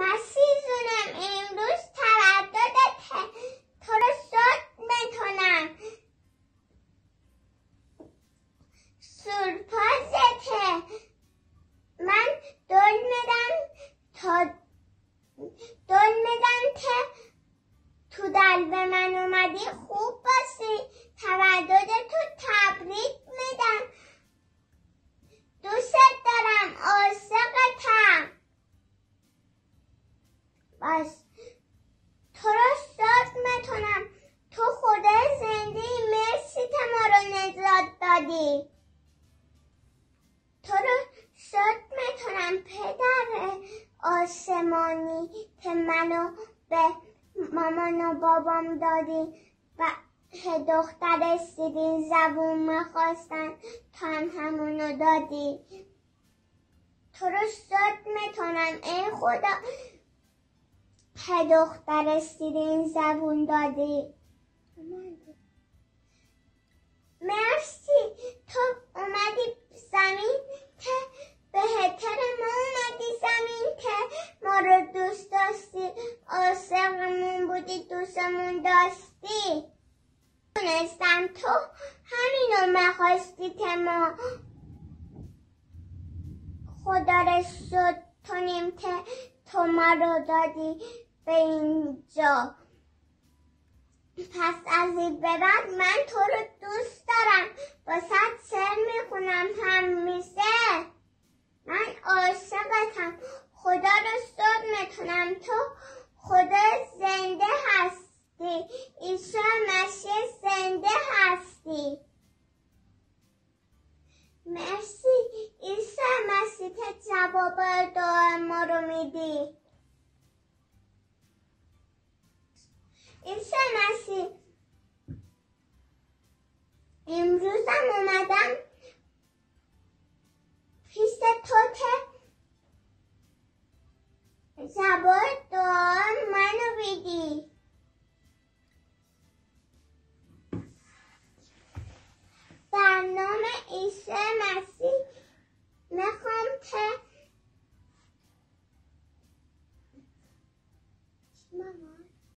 مسیزونم امروز ترددت تو رو صد می‌کنم. سرپازته من دل میدم تا دل میدم که تو دلب من اومدی خوب باشی. تولد تو تبریک میدم دوست دارم عاشقتم بس تو رو شاد می‌تونم. تو خدا زنده مرسی که ما رو نجات دادی. تو رو شاد می‌تونم پدر آسمانی که منو به مامان و بابام دادی و دختر سیدین زبون می‌خواستن تا هم همونو دادی. تو رو شاد می‌تونم. ای خدا که دختر سیرین زبون دادی؟ مرسی. تو اومدی زمین که بهتر ما اومدی زمین که ما رو دوست داشتی آسقمون بودی دوستمون داشتی. دونستم تو همینو می‌خواستی که ما خدا رو شد کنیم که تو ما رو دادی. به اینجا. پس از این به بعد من تو رو دوست دارم. با صد سر می‌خونم. همیشه من عاشقتم. خدا رو صد می‌تونم. تو خدا زنده هستی. عیسی مسیح زنده هستی. مرسی. عیسی مسیح که جواب دعا ما رو میدی. عیسی مسیح امروزم اومدم پیش تو که جواب دعا منو بدی.